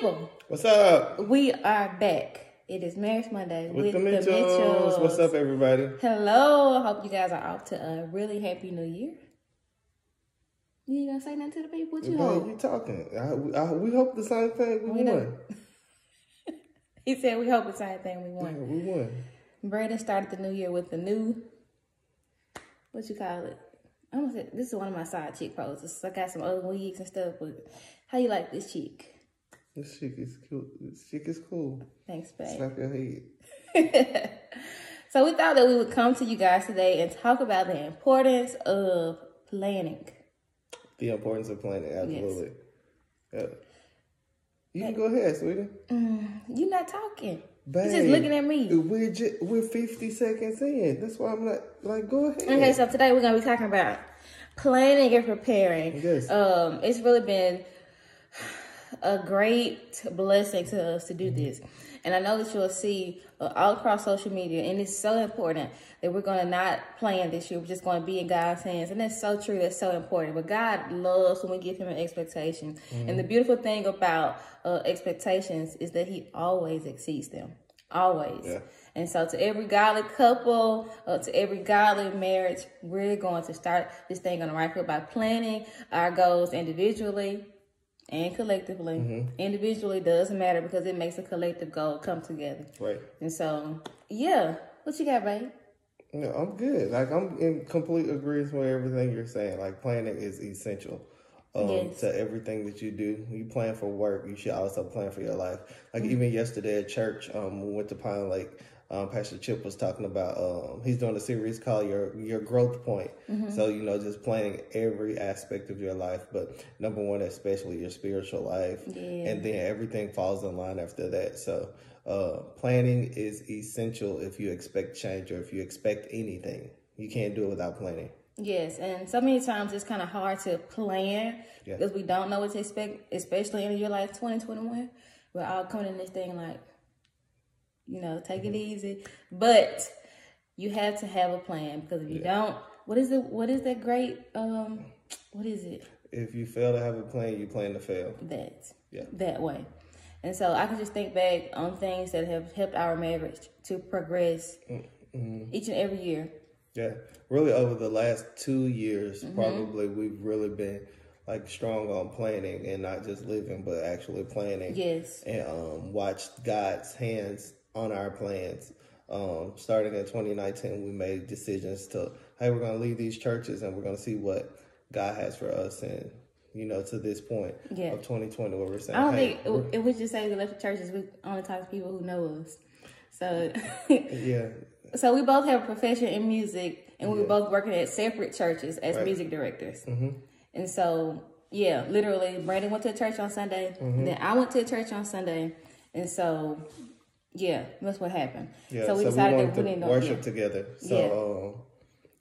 people. What's up? We are back. It is Marriage Monday With, with, the Mitchells. What's up, everybody? Hello. I hope you guys are off to a really happy new year. You gonna say nothing to the people? What you Man, hope? you talking? I, I, we hope the same thing. We, We won. He said we hope the same thing we Yeah, want. we won. Brandon started the new year with the new what you call it? I'm gonna say this is one of my side chick poses. I got some other wigs and stuff, but how you like this cheek? This chick is cool. This chick is cool. Thanks, babe. Slap your head. So we thought that we would come to you guys today and talk about the importance of planning. The importance of planning. Absolutely. Yeah. You can go ahead, sweetie. You're not talking. Babe, You're just looking at me. We're ju- we're 50 seconds in. That's why I'm like, like, go ahead. Okay, so today we're gonna be talking about planning and preparing. Yes. Um, it's really been a great blessing to us to do this. And I know that you'll see uh, all across social media, and it's so important that we're going to not plan this year. We're just going to be in God's hands. And that's so true. That's so important. But God loves when we give Him an expectation. And the beautiful thing about uh, expectations is that He always exceeds them. Always. Yeah. And so, to every godly couple, uh, to every godly marriage, we're going to start this thing on the right foot by planning our goals individually and collectively. Individually doesn't matter because it makes a collective goal come together. Right. And so, yeah, what you got, babe? No, I'm good. Like I'm in complete agreement with everything you're saying. Like planning is essential um, Yes. to everything that you do. You plan for work. You should also plan for your life. Like Mm-hmm. even yesterday at church, um, we went to Pinelake. Um, Pastor Chip was talking about um, he's doing a series called your your growth point. Mm-hmm. So you know, just planning every aspect of your life, but number one, especially your spiritual life, Yeah. and then everything falls in line after that. So uh, planning is essential if you expect change or if you expect anything. You can't do it without planning. Yes, and so many times it's kind of hard to plan Yeah. because we don't know what to expect, especially in your life 2021. We're all coming in this thing like, you know, take it easy. But you have to have a plan because if you don't, what is it? What is that great? Um, what is it? If you fail to have a plan, you plan to fail. That Yeah. that way. And so I can just think back on things that have helped our marriage to progress each and every year. Yeah, really over the last two years, Mm-hmm. probably we've really been like strong on planning and not just living, but actually planning. Yes. and um, watched God's hands on our plans. Um, starting in 2019, we made decisions to, hey, we're going to leave these churches and we're going to see what God has for us. And, you know, to this point Yeah. of 2020, what we're saying, I don't hey, think it, it was just say we left the churches. We only talk to people who know us. So, yeah, so we both have a profession in music, and we were both working at separate churches as music directors. Mm-hmm. And so, yeah, literally, Brandon went to church on Sunday, Mm-hmm. and then I went to church on Sunday, and so, yeah, that's what happened. yeah. so we decided wanted that we to didn't worship yeah. together. So, um,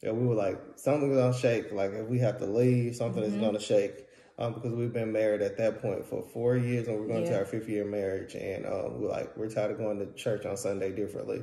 yeah, we were like, something's to shake. Like, if we have to leave, something Mm-hmm. is going to shake. Um, because we've been married at that point for four years and we're going to our fifth year marriage and um, we're like we're tired of going to church on Sunday differently.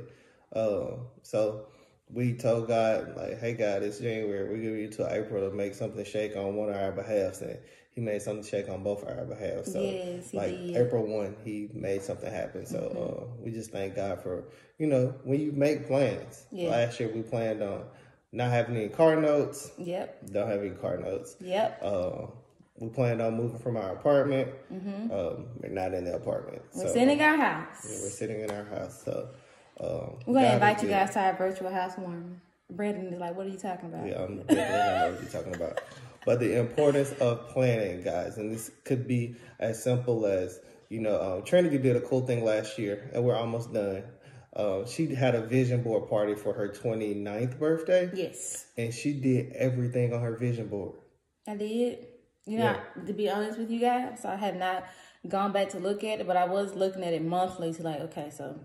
Um, so we told God like, hey God, it's January. We give you till April to make something shake on one of our behalfs and he made something shake on both our behalf. So Yes, like did. April one, he made something happen. So Mm-hmm. uh, we just thank God for you know when you make plans. Yeah. Last year we planned on not having any car notes. Yep, Don't have any car notes. yep. Uh, we planned on moving from our apartment. Um, we're not in the apartment. Mm-hmm. We're so, sitting in our house. yeah, we're sitting in our house. So um, We're gonna invite you guys to our virtual housewarming. Brandon is like, "What are you talking about?" Yeah, I'm gonna know what you're talking about. But the importance of planning, guys, and this could be as simple as you know, um, Trinity did a cool thing last year, and we're almost done. Um, she had a vision board party for her 29th birthday, Yes, and she did everything on her vision board. I did. You know, to be honest with you guys, I have not gone back to look at it, but I was looking at it monthly to like, okay, so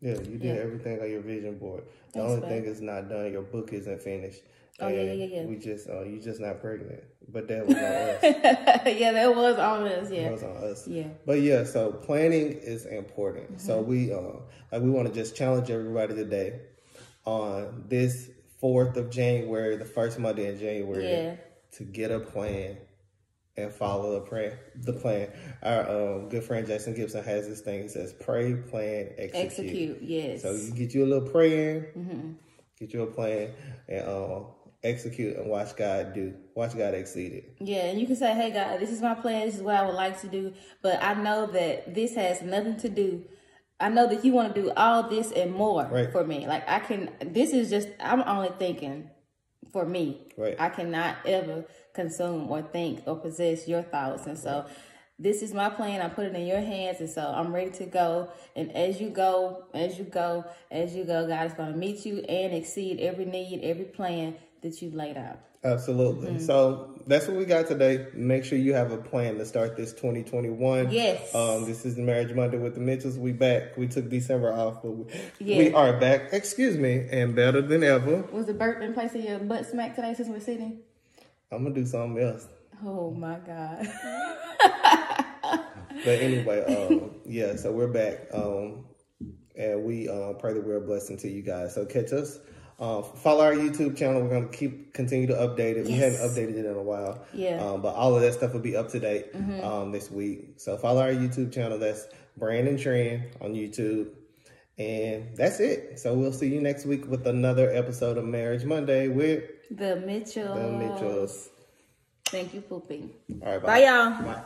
Yeah, you did everything on your vision board. The Thanks, only babe. thing is not done. Your book isn't finished. Oh, yeah, yeah, yeah, yeah. We just, uh, you just not pregnant, but that was on us. yeah, that was on us. That Yeah, was on us. yeah, But yeah, so planning is important. So Mm-hmm. we, uh, like, we want to just challenge everybody today on this fourth of January, the first Monday in January, Yeah. to get a plan and follow the plan. The plan. Our um, good friend Jason Gibson has this thing. He says, "Pray, plan, execute." Execute, yes. So you get you a little prayer, get you a plan, and um, execute and watch God do. Watch God exceed it. Yeah, and you can say, "Hey, God, this is my plan. This is what I would like to do." But I know that this has nothing to do. I know that you want to do all this and more Right. for me. Like I can. This is just. I'm only thinking for me. Right. I cannot ever consume or think or possess your thoughts, and so. This is my plan. I put it in your hands, and so I'm ready to go. And as you go, as you go, as you go, God is going to meet you and exceed every need, every plan that you've laid out. Absolutely. So that's what we got today. Make sure you have a plan to start this 2021. Yes. Um, this is the Marriage Monday with the Mitchells. We back. We took December off, but we, Yeah. we are back. Excuse me, and better than ever. Was the burp in place of your butt smack today since we're sitting? I'm gonna do something else. Oh my God. But anyway, um, yeah. So we're back, um, and we uh, pray that we're a blessing to you guys. So catch us. Uh, follow our YouTube channel. We're gonna keep continue to update it. We haven't updated it in a while. Yeah. Mm-hmm. Um, but all of that stuff will be up to date um, this week. So follow our YouTube channel. That's Brandon Trend on YouTube. And that's it. So we'll see you next week with another episode of Marriage Monday with The Mitchells. the Mitchells. Thank you, Poopy. All right, Bye, y'all. Bye.